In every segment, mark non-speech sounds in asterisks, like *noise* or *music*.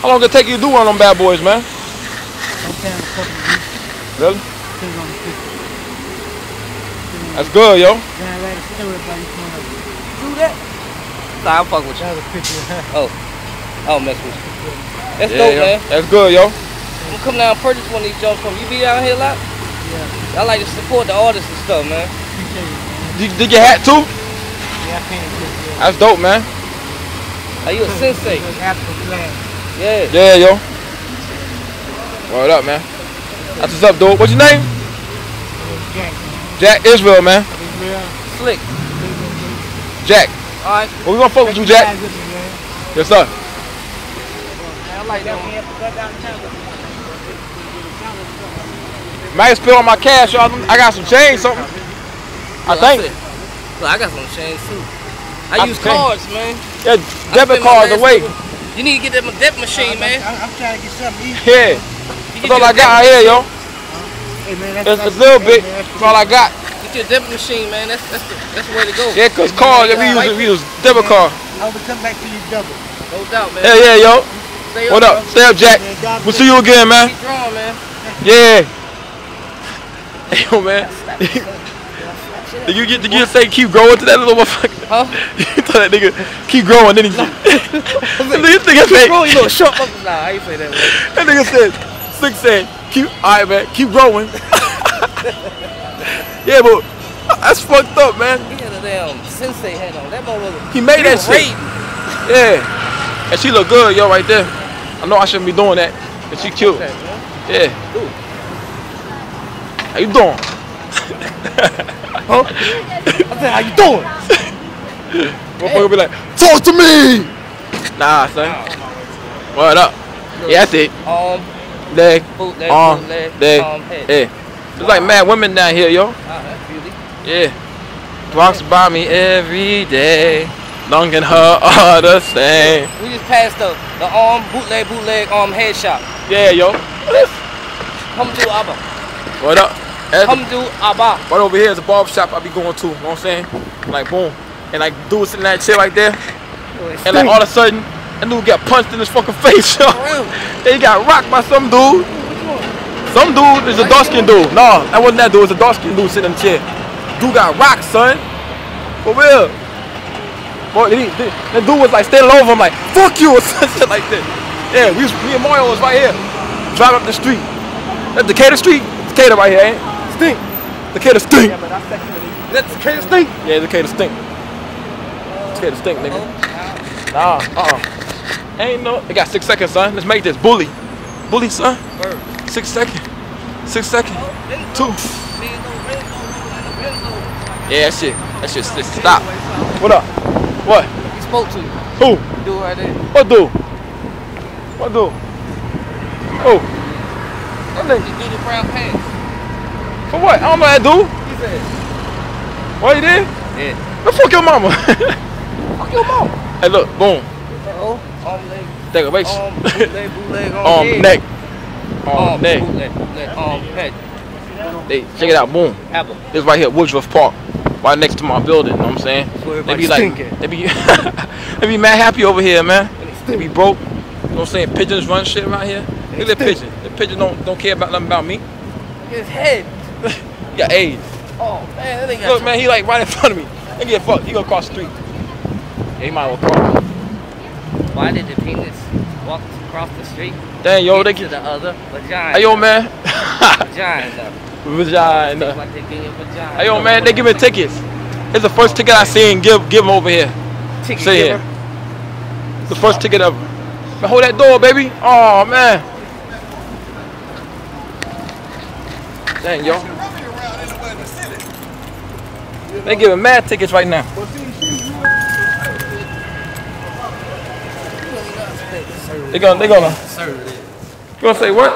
How long did it take you to do one of them bad boys, man? Couple of. Really? Depends on the picture. That's good, yo. Then I write a story about each one of them. Do that. Nah, I'm fucking with you. That was a picture of. I don't mess with you. That's Yeah, dope, yo. man. That's good, yo. I'm gonna come down and purchase one of these jumps from you. be down here a lot? Yeah. I like to support the artists and stuff, man. Appreciate it, man. Did, did your hat too? Yeah, I painted this. Yeah. That's dope, man. Are you a sensei? It was African flag. Yeah. Yeah, yo. Word up, man. That's what's up, dude. What's your name? Jack. Jack Iz-Real, man. Iz-Real. Slick. Jack. All right. Well, we gonna fuck with you, Jack. Ride with. Yes, sir. I like that one. Might spill on my cash, y'all. I got some change, something. I Look, think. said- Look, I got some change too. I, I use cards, man. Yeah, I debit spend my cards away. You need to get that debit machine, man. I'm, I'm trying to get something easy. Yeah. That's all I got out here, yo. Hey, man, that's, It's, a little bit. that's That's all I got. Get your debit machine, man. That's that's the that's the way to go. Yeah, cause cards, we use, we use debit card. I will come back to you double. No doubt, man. Yeah, yeah, yo. Stay What up? Stay up, Jack. Man, We'll see you again, man. Keep drawing, man. Yeah. *laughs* Hey, yo, man. *laughs* Did you get did you say keep growing to that little motherfucker? Huh? *laughs* you told that nigga keep growing, then he *laughs* said, this nigga said, Bro, you little short fucker. Nah, I ain't say that, man. *laughs* that nigga said, six said, keep, alright man, keep growing. yeah, but that's fucked up, man. He had a damn sensei hat on. That motherfucker. He made that shit. raiding. Yeah. And she look good, yo, right there. I know I shouldn't be doing that, but she cute. Yeah. Ooh. How you doing? I said, how you doing? Motherfucker be like, talk to me. Nah, son. What up? Yeah, that's it. Um, Leg, bootleg, arm, bootleg, leg. um, head. Yeah. There's like mad women down here, yo. Ah, that's beauty. Yeah. Bronx by me every day. Long and her are the same. We just passed the the arm bootleg bootleg arm head shop. Yeah, yo. Come to Abba. What up? To Abba. Right over here is a barber shop I be going to. You know what I'm saying? Like boom. And like dude sitting in that chair right there. And like all of a sudden, that dude got punched in his fucking face, yo. He got rocked by some dude. Some dude is a dark skinned dude. No, that wasn't that dude. It was a dark skinned dude sitting in the chair. Dude got rocked, son. For real. Boy, then he, that dude was like standing over him like, fuck you *laughs* or some shit like that. Yeah, we was, me and Mario was right here. Driving up the street. That's Decatur Street. Decatur right here, ain't it? Stink. Decatur stink. That's the case stink. Yeah, Decatur stink. Decatur stink, nigga. Nah, uh-uh. Ain't no, they got six seconds, son. Let's make this. Bully. Bully, son. Six seconds. Six seconds. Two. Yeah, that shit. That shit, shit stop. What up? What? He spoke to you. Who? Do right there. What do? What do? Oh. That You nigga. do the brown pants. For what? I don't know that dude. He said, oh, What he did? yeah. The fuck your mama. *laughs* Fuck your mom. hey, look. Boom. Oh, arm leg. Take a wait. Arm, bootleg, bootleg, *laughs* arm, um, Arm, neck. Arm, Arm, neck. bootleg, bootleg, arm, head. They check it out. Boom. Apple. This right here, Woodruff Park, right next to my building. You know what I'm saying? They be like, thinking. they be, *laughs* they be mad happy over here, man. They be broke. You know what I'm saying? Pigeons run shit around here. Look at that pigeon. The pigeon don't don't care about nothing about me. His head. He got AIDS. Oh, man, that nigga got Look, man, he like right in front of me. He get fucked. He gonna cross the street. Yeah, he might well cross. Why did the penis walk across the street Damn, yo, they to get. the other vagina? Hey, yo, man. Vagina. *laughs* Vagina. Like they get your vagina. Hey, yo, man, they give me tickets. It's the first ticket I seen. Give give them over here. Ticket Say here. The first ticket ever. Man, hold that door, baby. Oh man. Dang, yo. They giving mad tickets right now. They gonna, they gonna, you gonna say what?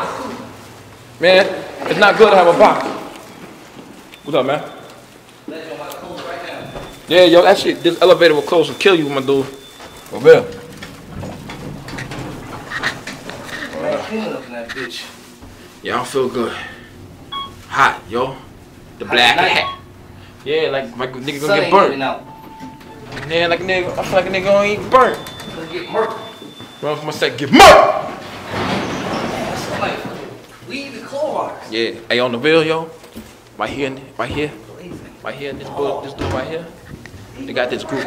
Man, it's not good to have a box. What's up, man? Yeah, yo, that shit, this elevator will close and kill you, my dude. For real. Cleaning up in that bitch. Yeah, I feel good. Hot, yo. The black hat. Yeah, like my nigga gonna get burnt. Yeah, like nigga, I feel like a nigga gonna eat burnt. Gonna get murked. Run from my set, get murked. It's like weed the Clorox. Yeah. Hey, on the video, yo, right here, right here, right here in this book, this dude right here, they got this group.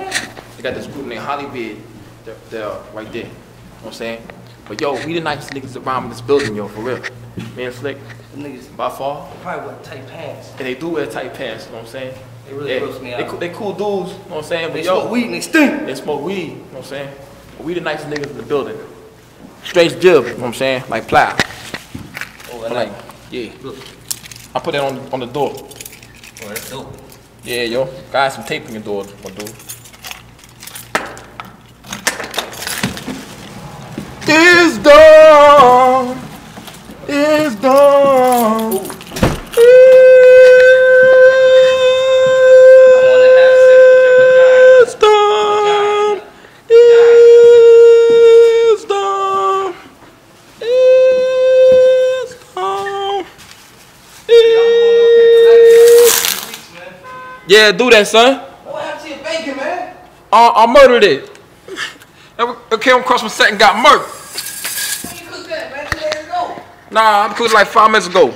They got this group named Hollywood. They're, they're right there. You know what I'm saying? But yo, we the nicest niggas around in this building, yo, for real. Me and Slick, Them niggas by far. probably wear tight pants. And they do wear tight pants, you know what I'm saying? They really gross me out. cool- they cool dudes, you know what I'm saying? But They yo, smoke weed and they stink. They smoke weed, you know what I'm saying? But we the nicest niggas in the building. Straight jib, you know what I'm saying? Like plow. Oh, like, yeah. Look. I put that on on the door. Oh, that's dope. Yeah, yo. Got some tape in your door, my dude. Yeah, do that, son. What happened to your bacon, man? I, I murdered it. It came across my set and got murked. When you cook that, man? Two days ago. Nah, I cooked like five minutes ago.